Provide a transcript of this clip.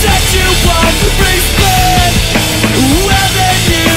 Said you on respect then you